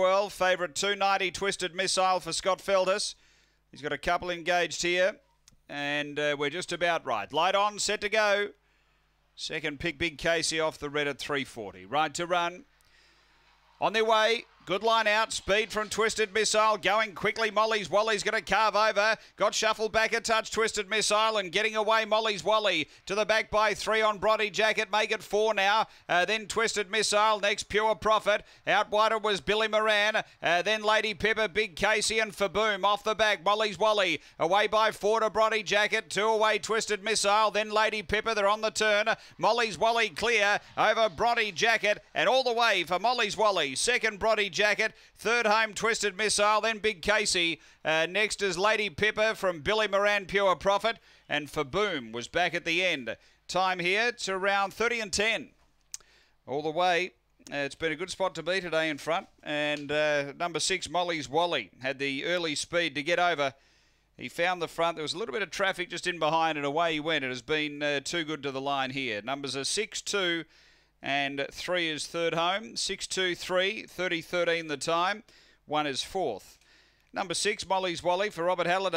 12. Favourite 290 Twisted Missile for Scott Feltus. He's got a couple engaged here. And uh, we're just about right. Light on, set to go. Second pick, Big Casey off the red at 340. Right to run. On their way, Good line out. Speed from Twisted Missile. Going quickly. Molly's Wally's going to carve over. Got shuffled back a touch. Twisted Missile and getting away. Molly's Wally to the back by three on Brody Jacket. Make it four now. Uh, then Twisted Missile. Next Pure Profit. Out wider was Billy Moran. Uh, then Lady Pippa, Big Casey and Faboom off the back. Molly's Wally away by four to Brody Jacket. Two away Twisted Missile. Then Lady Pippa. They're on the turn. Molly's Wally clear over Brody Jacket and all the way for Molly's Wally. Second Brody Jacket jacket. Third home, Twisted Missile. Then Big Casey. Uh, next is Lady Pippa from Billy Moran, Pure Profit. And Faboom was back at the end. Time here to around 30 and 10. All the way. Uh, it's been a good spot to be today in front. And uh, number six, Molly's Wally, had the early speed to get over. He found the front. There was a little bit of traffic just in behind, and away he went. It has been uh, too good to the line here. Numbers are 6 2 and three is third home. Six, two, three, 30, 13 the time. One is fourth. Number six, Molly's Wally for Robert Halliday.